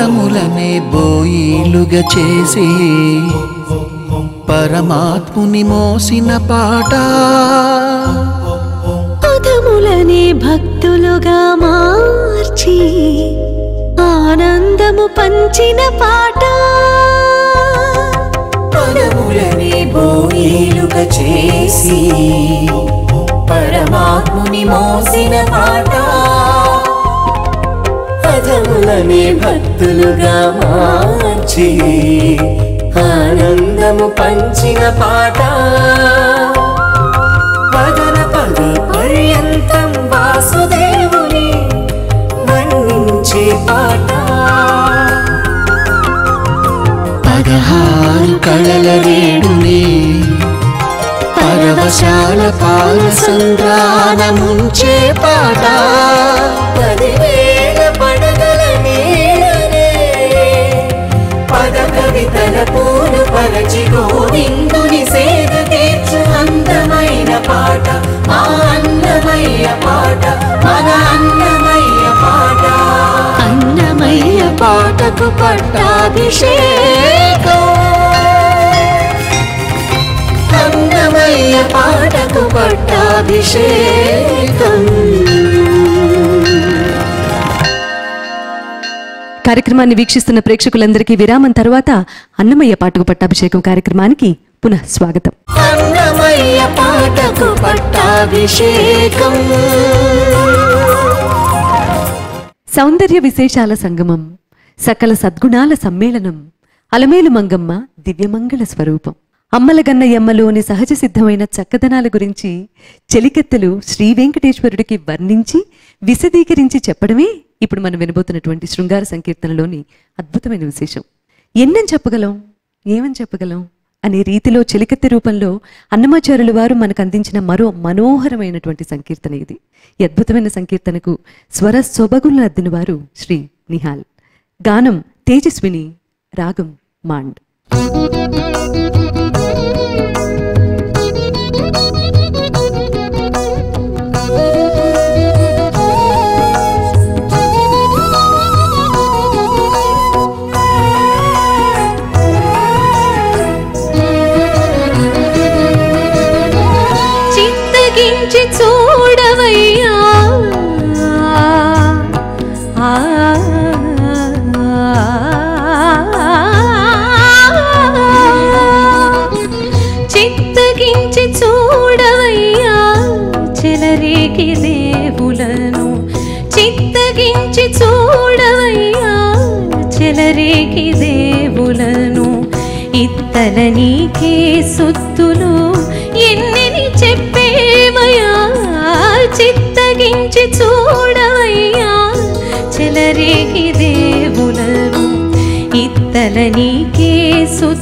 పదములనే బోయిలుగా చేసి పరమాత్ముని మోసిన పాట. పదములనే భక్తులుగా మార్చి ఆనందము పంచిన పాట. పదములనే బోయిలుగా చేసి పరమాత్ముని మోసిన పాట. పదములనే భక్తులుగా మార్చి ఆనందము పంచిన పాట. పదన పద పర్యంతం వాసుదేవుని వర్ణించే పాట. పదహారు కళల రేడుని పరవశాల పాల సంద్రాన పాట. పదివేల గోవిందుని సేద తీర్చు అందమైన పాట మా అన్నమయ్య పాట మన అన్నమయ్య పాట. అన్నమయ్య పాటకు పట్టాభిషేకం. అన్నమయ్య పాటకు పట్టాభిషేకం. కార్యక్రమాన్ని వీక్షిస్తున్న ప్రేక్షకులందరికీ విరామం తర్వాత అన్నమయ్య పాటకు పట్టాభిషేకం కార్యక్రమానికి పునః స్వాగతం. అన్నమయ్య పాటకు పట్టాభిషేకం. సౌందర్య విశేషాల సంగమం సకల సద్గుణాల సమ్మేళనం అలమేలు మంగమ్మ దివ్యమంగళ స్వరూపం. అమ్మలగన్నయమ్మలోని సహజ సిద్ధమైన చక్కదనాల గురించి చెలికెత్తలు శ్రీ వెంకటేశ్వరుడికి వర్ణించి విశదీకరించి చెప్పడమే ఇప్పుడు మనం వినబోతున్నటువంటి శృంగార సంకీర్తనలోని అద్భుతమైన విశేషం. ఎన్నని చెప్పగలం? ఏమని చెప్పగలం? అనే రీతిలో చెలికత్తి రూపంలో అన్నమాచారుల వారు మనకు అందించిన మరో మనోహరమైనటువంటి సంకీర్తన ఇది. ఈ అద్భుతమైన సంకీర్తనకు స్వర సొబగులను అద్దిన వారు శ్రీ నిహాల్. గానం తేజస్విని రాగం మాండ్. దేవులను ఇత్తల నీకే సొత్తులు. ఎన్నిని చెప్పేవయా చిత్తగించి చూడవయ్యా చెలరేకి దేవులను ఇత్తల నీకే సొత్తులు.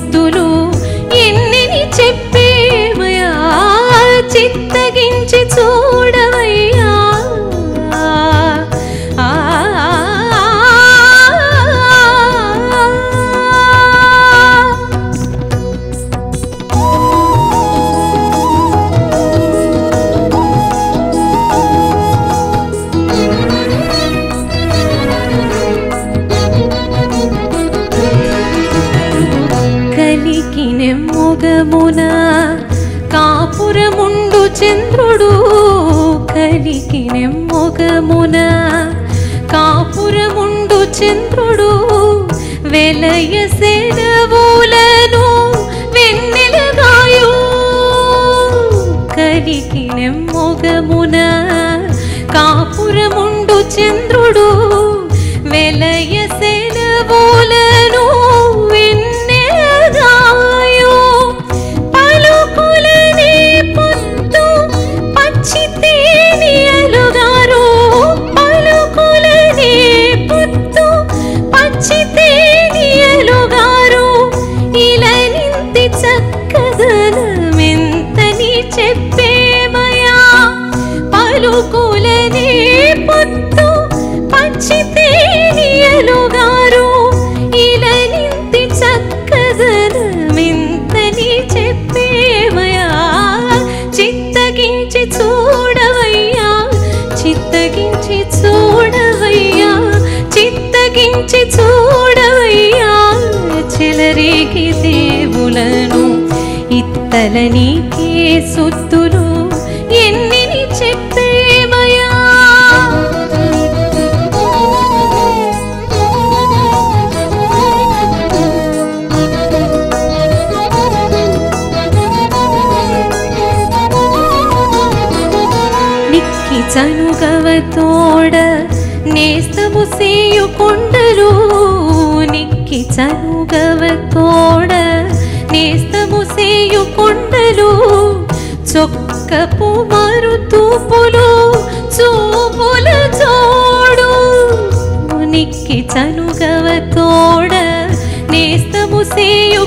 చంద్రుడు కలికినె మొగమున కాపురముండు చంద్రుడు వెలయ సెలవులను వెన్నెలగాయు కలికినె మొగమున కాపురముండు చంద్రుడు పుట్టుకులని పొత్తు పచ్చి తేనియలుగారు ఇలనింతి చక్కదనమింతని చెప్పేమయా చిత్తగించి చూడవయ్యా చిత్తగించి చూడవయ్యా చిత్తగించి చూడవయ్యా. చిలరికి దేవులను ఇత్తలని కే సుత్తులు నేస్తము సేయు కొండలు నిక్కి చనుగవ తోడ నేస్తము సేయు కొండలు చొక్కపు మరు తూపులు చూపుల చోడు నిక్కి చనుగవ తోడ నేస్తము సేయు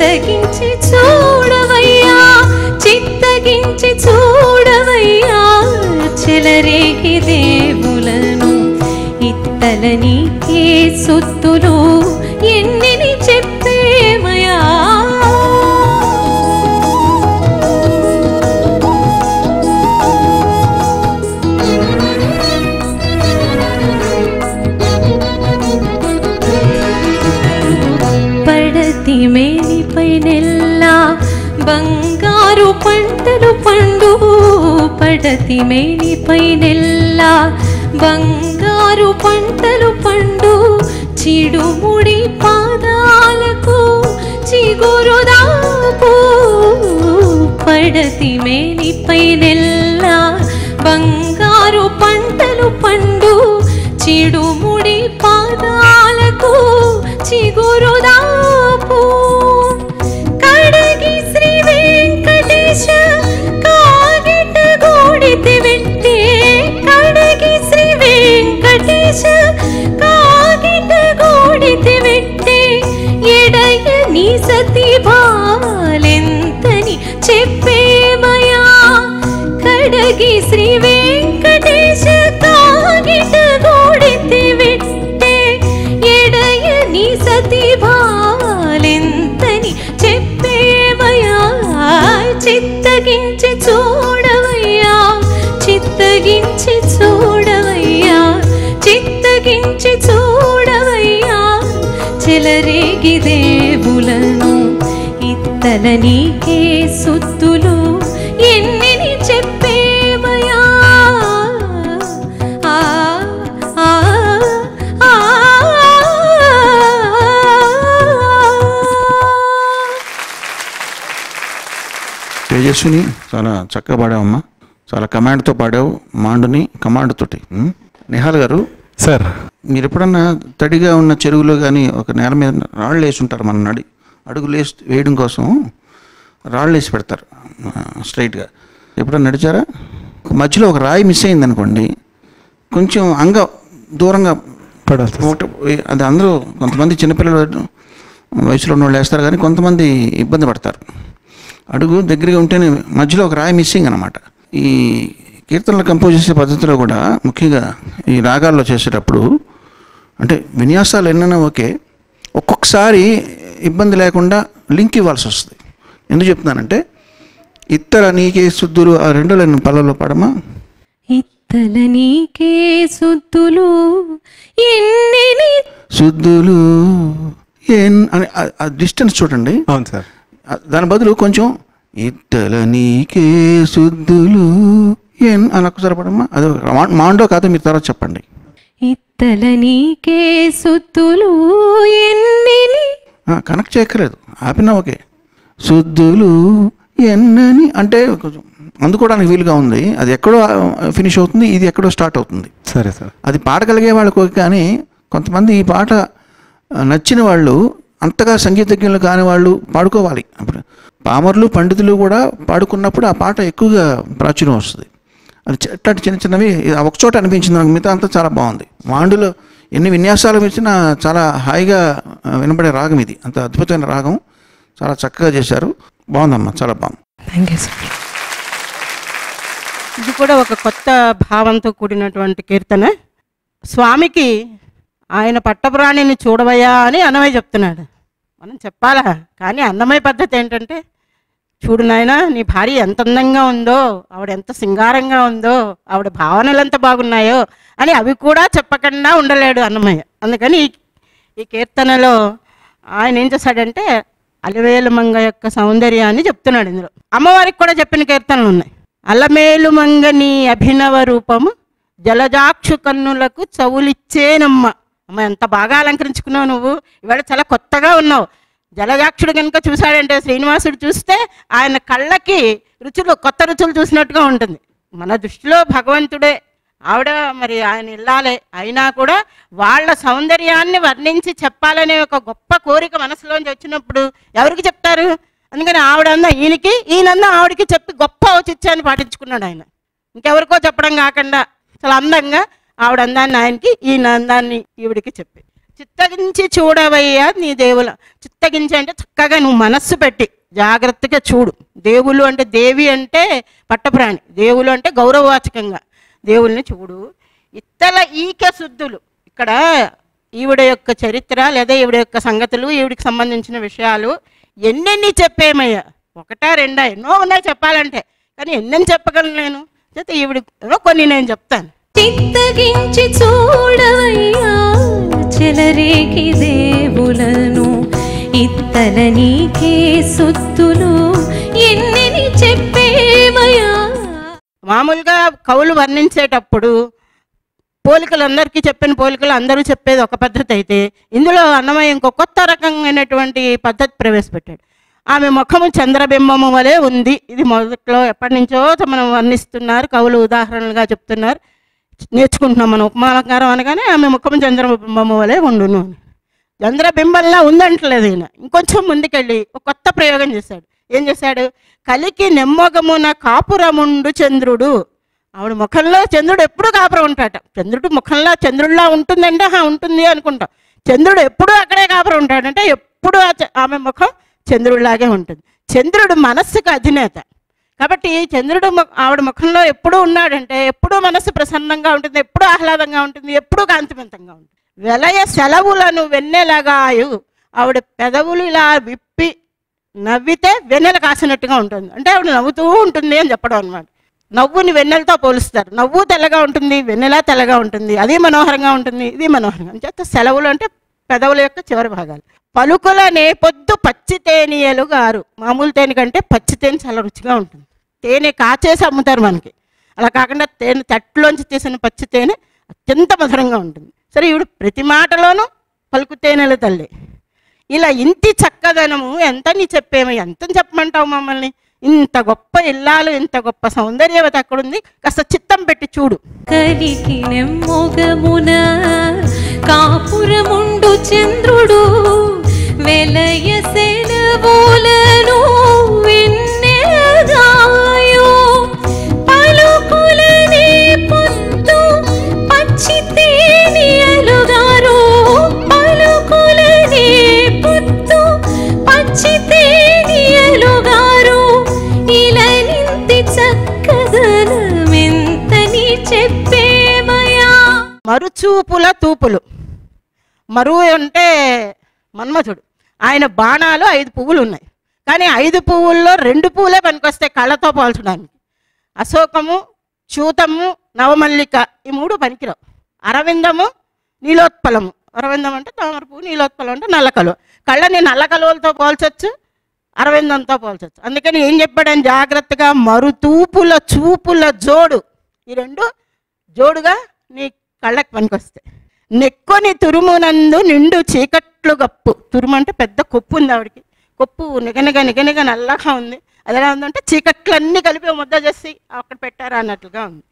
చిత్తగించి చూడవయ్యా చిత్తగించి చూడవయ్యా. చెలరేగి దేవులను ఇత్తలని ఏ సొత్తులు ఎన్ని పంటలు పండు పడతి మేని పైనెల్లా బంగారు పంటలు పండు చిడుముడి పాదాలకు చిగురుదాపు పడతి మేని పైనెల్లా బంగారు పంటలు పండు చిడుముడి పాదాలకు చిగురుదాపు సతి భావాలెంతని చెప్పేమయా కడగి శ్రీవే చెలరేగి దేవులను. ఇత్తల నీకే సొత్తులు ఎన్నిని చెప్పేమయా? తేజస్విని చాలా చక్కగా పాడావమ్మా. చాలా కమాండ్తో పాడావు మాండుని కమాండ్తోటి నిహాల్ గారు సార్. మీరు ఎప్పుడన్నా తడిగా ఉన్న చెరువులో కానీ ఒక నేల మీద రాళ్ళు వేసి ఉంటారు మన నడి. అడుగులు వేసి వేయడం కోసం రాళ్ళు వేసి పెడతారు స్ట్రైట్గా. ఎప్పుడన్నా నడిచారా? మధ్యలో ఒక రాయి మిస్ అయింది అనుకోండి కొంచెం అంగ దూరంగా అది అందరూ కొంతమంది చిన్నపిల్లలు వయసులో ఉన్న వాళ్ళు వేస్తారు కానీ కొంతమంది ఇబ్బంది పడతారు. అడుగు దగ్గరగా ఉంటేనే మధ్యలో ఒక రాయి మిస్సింగ్ అనమాట ఈ కీర్తనలు కంపోజ్ చేసే పద్ధతిలో కూడా ముఖ్యంగా ఈ రాగాల్లో చేసేటప్పుడు అంటే విన్యాసాలు ఎన్నైనా ఓకే ఒక్కొక్కసారి ఇబ్బంది లేకుండా లింక్ ఇవ్వాల్సి వస్తుంది. ఎందుకు చెప్తున్నానంటే ఇత్తర నీకే శుద్ధులు ఆ రెండు లైన్ పళ్ళలో పడమా? ఇత్తల నీకే శుద్ధులు ఏన్ అని ఆ- డిస్టెన్స్ చూడండి. అవును సార్. దాని బదులు కొంచెం ఇత్తల నీకే శుద్ధులు ఏన్ అని ఒక్కసారి పడమ్మా అది మాండో కాదు మీరు తర్వాత చెప్పండి. ఇత్తల నీకే సొత్తులు ఎన్నిని. ఆ, కనెక్ట్ చేయక్కర్లేదు. ఆపినా ఓకే. శుద్ధులు ఎన్నని అంటే కొంచెం అందుకోవడానికి వీలుగా ఉంది. అది ఎక్కడో ఫినిష్ అవుతుంది ఇది ఎక్కడో స్టార్ట్ అవుతుంది. సరే సార్. అది పాడగలిగే వాళ్ళకు ఓకే కానీ కొంతమంది ఈ పాట నచ్చిన వాళ్ళు అంతగా సంగీతజ్ఞులు కాని వాళ్ళు పాడుకోవాలి. అప్పుడు పామరులు పండితులు కూడా పాడుకున్నప్పుడు ఆ పాట ఎక్కువగా ప్రాచుర్యం వస్తుంది. అట్లాంటి చిన్న చిన్నవి ఒకచోట ఒక చోట అనిపించింది నాకు. మిగతా అంతా చాలా బాగుంది. మాండులో ఎన్ని విన్యాసాలు ఇచ్చినా చాలా హాయిగా వినబడే రాగం ఇది. అంత అద్భుతమైన రాగం. చాలా చక్కగా చేశారు. బాగుందమ్మా. చాలా బాగుంది. Thank you sir. ఇది కూడా ఒక కొత్త భావంతో కూడినటువంటి కీర్తన. స్వామికి ఆయన పట్టపురాణిని చూడవయ్యా అని అన్నమయ్య చెప్తున్నాడు. మనం చెప్పాలా? కానీ అన్నమయ్య పద్ధతి ఏంటంటే చూడు నాయనా నీ భార్య ఎంత అందంగా ఉందో ఆవిడ ఎంత సింగారంగా ఉందో ఆవిడ భావనలు ఎంత బాగున్నాయో అని అవి కూడా చెప్పకుండా ఉండలేడు అన్నమయ్య. అందుకని ఈ ఈ కీర్తనలో ఆయన ఏం చేశాడంటే అలవేలు మంగ యొక్క సౌందర్యాన్ని చెప్తున్నాడు ఇందులో. అమ్మవారికి కూడా చెప్పిన కీర్తనలు ఉన్నాయి. అలమేలు మంగ నీ అభినవ రూపము జలజాక్షు కన్నులకు చవులిచ్చేనమ్మ. అమ్మ ఎంత బాగా అలంకరించుకున్నావు నువ్వు. ఇవాళ చాలా కొత్తగా ఉన్నావు. జలదాక్షుడు కనుక చూశాడంటే శ్రీనివాసుడు చూస్తే ఆయన కళ్ళకి రుచులు కొత్త రుచులు చూసినట్టుగా ఉంటుంది. మన దృష్టిలో భగవంతుడే. ఆవిడ మరి ఆయన ఇల్లాలే. అయినా కూడా వాళ్ళ సౌందర్యాన్ని వర్ణించి చెప్పాలనే ఒక గొప్ప కోరిక మనసులోంచి వచ్చినప్పుడు ఎవరికి చెప్తారు? అందుకని ఆవిడందా ఈయనకి ఈయనందా ఆవిడకి చెప్పి గొప్ప ఔచిత్యాన్ని పాటించుకున్నాడు ఆయన. ఇంకెవరికో చెప్పడం కాకుండా చాలా అందంగా ఆవిడ అందాన్ని ఆయనకి ఈయన అందాన్ని ఈవిడికి చెప్పి చిత్తగించి చూడవయ్యా నీ దేవుల. చిత్తగించి అంటే చక్కగా నువ్వు మనస్సు పెట్టి జాగ్రత్తగా చూడు. దేవులు అంటే దేవి అంటే పట్టప్రాణి. దేవులు అంటే గౌరవవాచకంగా. దేవుల్ని చూడు. ఇత్తల ఈక శుద్ధులు. ఇక్కడ ఈవిడ యొక్క చరిత్ర లేదా ఈవిడ యొక్క సంగతులు ఈవిడికి సంబంధించిన విషయాలు ఎన్నెన్ని చెప్పేమయ్యా? ఒకటా రెండా? ఎన్నో ఉన్నాయి చెప్పాలంటే. కానీ ఎన్నెన్ని చెప్పగలను నేను? అయితే ఈవిడ కొన్ని నేను చెప్తాను. చిత్తగించి చూడవయ్యా చెలరేకి దేవులను ఇత్తల నీకే సుత్తులు ఎన్ని చెప్పేవయ్యా మామూలుగా కవులు వర్ణించేటప్పుడు పోలికలు అందరికీ చెప్పిన పోలికలు అందరూ చెప్పేది ఒక పద్ధతి అయితే ఇందులో అన్నమయ్య ఇంకో కొత్త రకమైనటువంటి పద్ధతి ప్రవేశపెట్టాడు. ఆమె ముఖము చంద్రబింబము వలె ఉంది. ఇది మొదట్లో ఎప్పటి నుంచో మనం వర్ణిస్తున్నారు కవులు ఉదాహరణలుగా చెప్తున్నారు. నేర్చుకుంటున్నాం మనం. ఉపమాలంకారం అనగానే ఆమె ముఖము చంద్రబింబము వలె ఉండును అని. చంద్రబింబంలా ఉందంటలేదు ఈయన. ఇంకొంచెం ముందుకెళ్ళి ఒక కొత్త ప్రయోగం చేశాడు. ఏం చేశాడు? కలికి నెమ్మగమున కాపురముండు చంద్రుడు. ఆవిడ ముఖంలో చంద్రుడు ఎప్పుడు కాపురం ఉంటాట. చంద్రుడు ముఖంలో చంద్రుడిలా ఉంటుందంటే హా ఉంటుంది అనుకుంటాం. చంద్రుడు ఎప్పుడు అక్కడే కాపురం ఉంటాడంటే ఎప్పుడు ఆ ఆమె ముఖం చంద్రుడిలాగే ఉంటుంది. చంద్రుడు మనస్సుకు అధినేత. కాబట్టి చంద్రుడు ఆవిడ ముఖంలో ఎప్పుడూ ఉన్నాడంటే ఎప్పుడూ మనసు ప్రసన్నంగా ఉంటుంది ఎప్పుడూ ఆహ్లాదంగా ఉంటుంది ఎప్పుడూ కాంతివంతంగా ఉంటుంది. వెలయ సెలవులను వెన్నెలగాయు ఆవిడ పెదవులు ఇలా విప్పి నవ్వితే వెన్నెల కాసినట్టుగా ఉంటుంది. అంటే ఆవిడ నవ్వుతూ ఉంటుంది అని చెప్పడం అనమాట నవ్వుని వెన్నెలతో పోలుస్తారు. నవ్వు తెల్లగా ఉంటుంది వెన్నెల తెల్లగా ఉంటుంది అది మనోహరంగా ఉంటుంది ఇది మనోహరంగా అంచేత సెలవులు అంటే పెదవుల యొక్క చివరి భాగాలు. పలుకుల నేపొద్దు పచ్చి తేనీయలు గారు. మామూలు తేనె కంటే పచ్చి తేనె చాలా రుచిగా ఉంటుంది. తేనె కాచేసి అమ్ముతారు మనకి. అలా కాకుండా తేనె తట్టులోంచి తీసిన పచ్చి తేనె అత్యంత మధురంగా ఉంటుంది. సరే ఈవిడ ప్రతి మాటలోనూ పలుకు తేనెల తల్లి. ఇలా ఇంటి చక్కదనము ఎంత నీ చెప్పేమో ఎంత చెప్పమంటావు మమ్మల్ని? ఇంత గొప్ప ఇల్లాలు ఇంత గొప్ప సౌందర్యవత అక్కడుంది. కాస్త చిత్తం పెట్టి చూడు. కలికి కాపురముండు చంద్రుడు వెలయ సెలవులను వెన్నెలగాయో పలుకులనే పొత్తు పచ్చి తేనియలుగారు పలుకులనే పొత్తు పచ్చి తేనియలుగారు ఇలా నింతి చక్కదనమెంతని చెప్పేమయా మరుచూపుల తూపులు. మరు అంటే మన్మథుడు ఆయన బాణాలు ఐదు పువ్వులు ఉన్నాయి. కానీ ఐదు పువ్వుల్లో రెండు పువ్వులే పనికొస్తాయి కళ్ళతో పోల్చడానికి. అశోకము చూతము నవమల్లిక ఈ మూడు పనికిరావు. అరవిందము నీలోత్పలము. అరవిందం అంటే తామర పువ్వు నీలోత్పలం అంటే నల్లకలు. కళ్ళని నల్ల కలువలతో పోల్చొచ్చు అరవిందంతో పోల్చొచ్చు. అందుకని ఏం చెప్పాడని జాగ్రత్తగా మరుతూపుల చూపుల జోడు. ఈ రెండు జోడుగా నీ కళ్ళకి పనికొస్తాయి. నెక్కొని తురుమునందు నిండు చీకట్లు గప్పు. తురుము అంటే పెద్ద కొప్పు ఉంది ఆవిడకి. కొప్పు నిగనిగ నిగనిగ నల్లగా ఉంది. అది ఎలా ఉందంటే చీకట్లన్నీ కలిపి ముద్ద చేసి అక్కడ పెట్టారా అన్నట్లుగా ఉంది.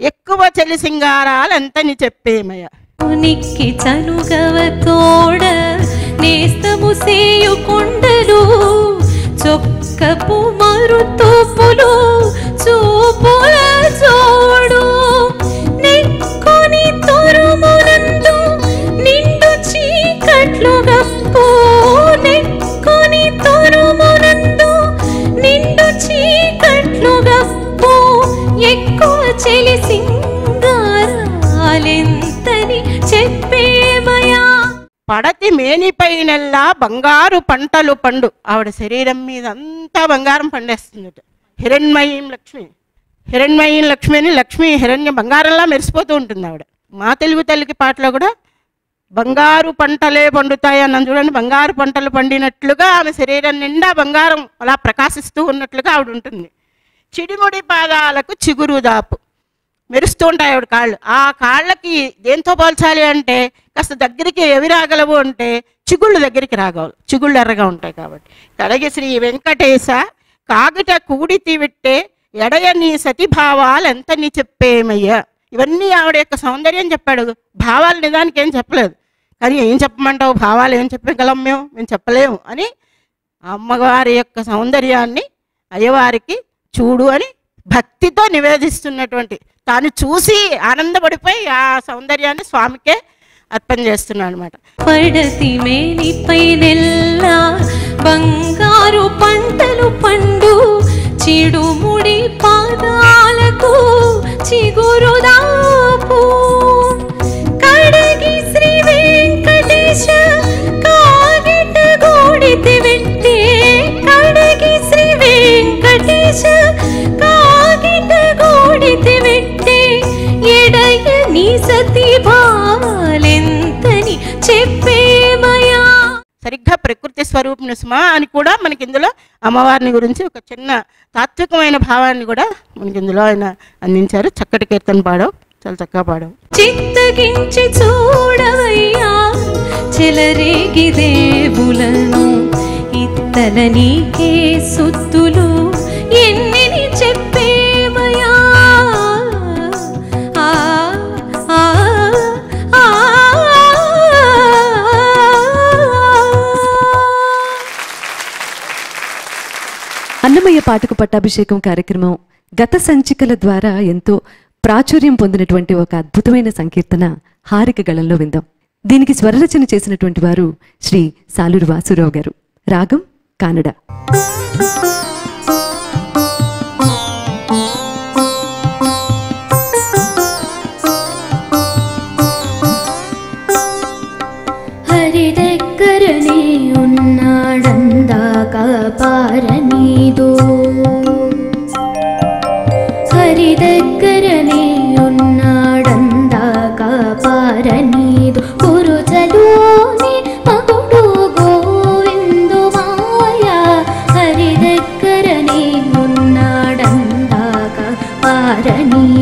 ఎక్కువ చెలి సింగారాలు ఎంత నీ చెప్పేమయ్య. నిక్కి చనుగవ తోడ నేస్తము సేయు కొండలు చొక్కపు చూపుల చూ నెల్లా బంగారు పంటలు పండు. ఆవిడ శరీరం మీద అంతా బంగారం పండేస్తుందట. హిరణ్మయీం లక్ష్మి. హిరణ్మయీం లక్ష్మి అని లక్ష్మి హిరణ్య బంగారంలా మెరిసిపోతూ ఉంటుంది ఆవిడ. మా తెలుగు తల్లికి పాటలో కూడా బంగారు పంటలే పండుతాయి అన్నది చూడండి. బంగారు పంటలు పండినట్లుగా ఆమె శరీరం నిండా బంగారం అలా ప్రకాశిస్తూ ఉన్నట్లుగా ఆవిడ ఉంటుంది. చిడిముడి పాదాలకు చిగురు దాపు. మెరుస్తూ ఉంటాయి ఆవిడ కాళ్ళు. ఆ కాళ్ళకి దేంతో పోల్చాలి అంటే కాస్త దగ్గరికి ఎవి రాగలవు అంటే చిగుళ్ళు దగ్గరికి రాగలవు చిగుళ్ళు ఎర్రగా ఉంటాయి కాబట్టి. కడగి శ్రీ వెంకటేశ కాగిట కూడితి విట్టే ఎడయ నీ సతిభావాలు ఎంత నీ చెప్పేమయ్యా. ఇవన్నీ ఆవిడ యొక్క సౌందర్యం చెప్పాడు. భావాలు నిజానికి ఏం చెప్పలేదు. కానీ ఏం చెప్పమంటావు? భావాలు ఏం చెప్పగలం మేము? మేము చెప్పలేము అని అమ్మవారి యొక్క సౌందర్యాన్ని అయ్యవారికి చూడు అని భక్తితో నివేదిస్తున్నటువంటి తాను చూసి ఆనందపడిపోయి ఆ సౌందర్యాన్ని స్వామికే అర్పణ చేస్తున్నాను అనమాట పడతి మేనిపై నెల్లా బంగారు పంటలు పండు చిడుముడి పాదాలకు చిగురు ప్రకృతి స్వరూపిణి సుమ అని కూడా మనకి ఇందులో అమ్మవారిని గురించి ఒక చిన్న తాత్వికమైన భావాన్ని కూడా మనకి ఇందులో ఆయన అందించారు. చక్కటి కీర్తన పాడవు. చాలా చక్కగా పాడవు. చింతగించి చూడవయ్యా చెలరేగి దేవులను. ఇత్తల నీకే సుత్తులు ఎన్ని అన్నమయ్య పాటకు పట్టాభిషేకం కార్యక్రమం గత సంచికల ద్వారా ఎంతో ప్రాచుర్యం పొందినటువంటి ఒక అద్భుతమైన సంకీర్తన హారిక గళంలో విందాం. దీనికి స్వరరచన చేసినటువంటి వారు శ్రీ సాలూరు వాసురావు గారు. రాగం కానడ. హరి దగ్గరనే ఉన్నాడందాక పార పారనీదు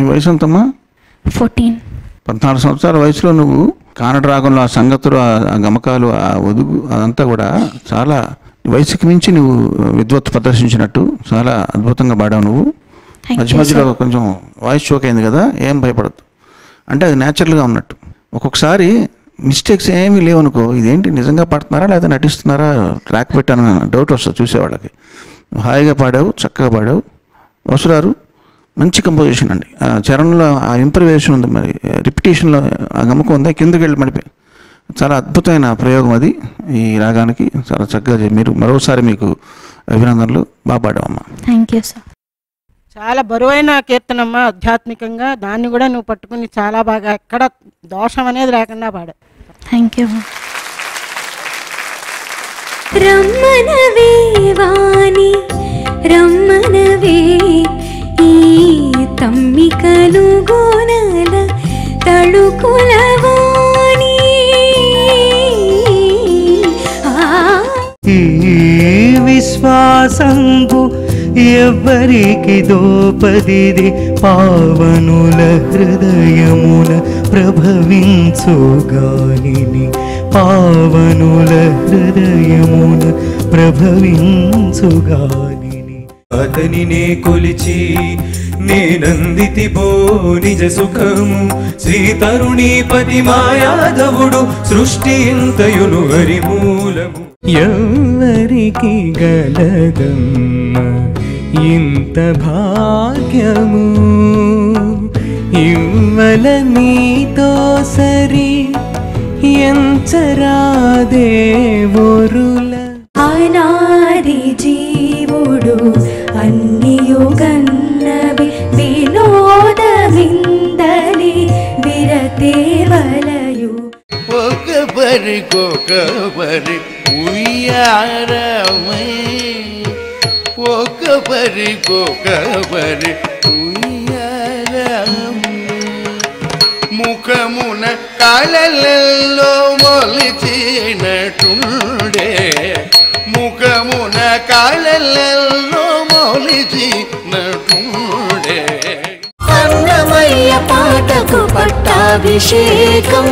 నీ వయసు ఎంతమ్మా? ఫోర్టీన్. పద్నాలుగు సంవత్సరాల వయసులో నువ్వు కానడ రాగంలో ఆ సంగతులు ఆ గమకాలు ఆ ఒదుగు అదంతా కూడా చాలా వయసుకి మించి నువ్వు విద్వత్తు ప్రదర్శించినట్టు చాలా అద్భుతంగా పాడావు నువ్వు. మధ్య మధ్యలో కొంచెం వాయిస్ షోక్ అయింది కదా ఏం భయపడద్దు. అంటే అది న్యాచురల్గా ఉన్నట్టు. ఒక్కొక్కసారి మిస్టేక్స్ ఏమీ లేవనుకో ఇదేంటి నిజంగా పాడుతున్నారా లేదా నటిస్తున్నారా ట్రాక్ పెట్టాను డౌట్ వస్తుంది చూసేవాళ్ళకి. హాయిగా పాడావు చక్కగా పాడావు. వసురారు? మంచి కంపోజిషన్ అండి. ఆ చరణంలో ఆ ఇంప్రవేషన్ ఉంది మరి. రిపిటేషన్లో ఆ గమకం ఉందా. కిందకి వెళ్ళి మడిపి చాలా అద్భుతమైన ప్రయోగం అది. ఈ రాగానికి చాలా చక్కగా మీరు మరోసారి మీకు అభినందనలు. బాగా పాడావమ్మా. థ్యాంక్ యూ సార్ చాలా బరువైన కీర్తనమ్మ ఆధ్యాత్మికంగా దాన్ని కూడా నువ్వు పట్టుకుని చాలా బాగా ఎక్కడ దోషం అనేది లేకుండా పాడావు థ్యాంక్ యూ రమ్మనవే వాణి రమ్మనవే ఈ తమ్మి కలుగోనల తళుకుల వాణి ఆ. విశ్వాసంబు ఎవ్వరికి దోపదిది పావనుల హృదయమున ప్రభవించు గాలిని పావనుల హృదయమున ప్రభవించు గాలి అతని నే కొలిచి నేనందితి బో నిజ సుఖము. శ్రీ తరుణీపతి మాయాదవుడు సృష్టి ఇంతయును హరిమూలము ఎవరికి గలదమ్మ ఇంత భాగ్యము. ఇవ్వల నీతో సరి ఎంచరాదేవోరుల ఒకరికొకరి ఉయ్యారమై ఒకరికొకరి ఉయ్యారమై ముఖమున కళలలో మొలిచినటుండే ముఖము కాళ్ళెల్లెల్లో మౌలిచి అన్నమయ్య పట్టాభిషేకం.